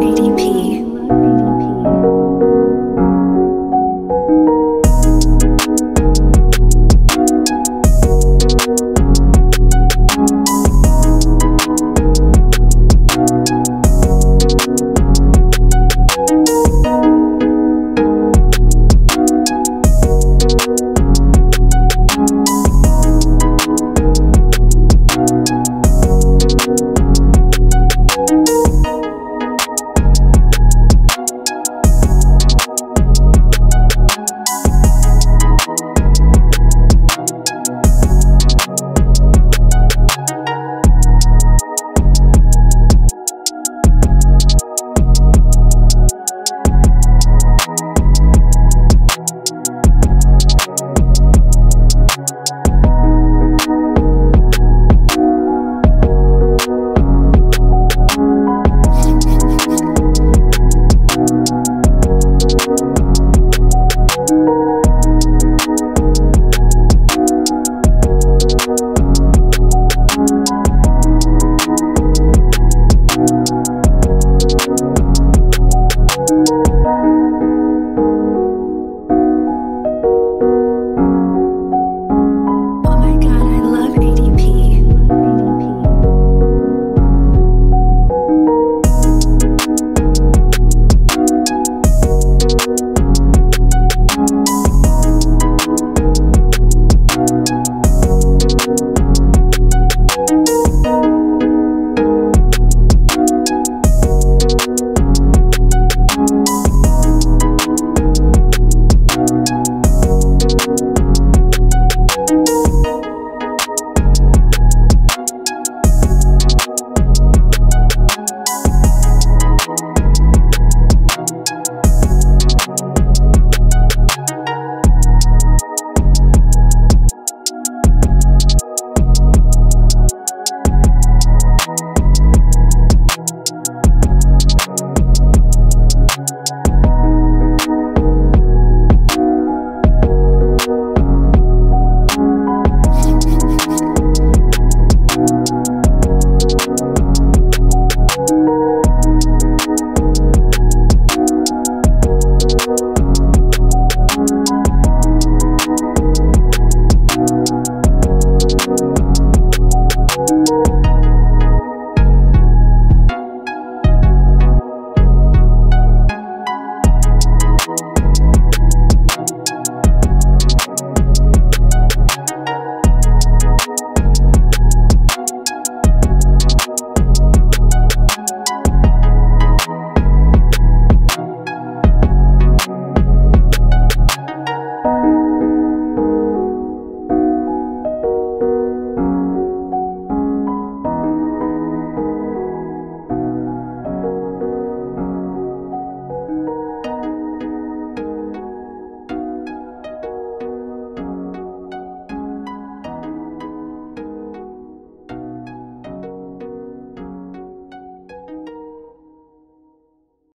80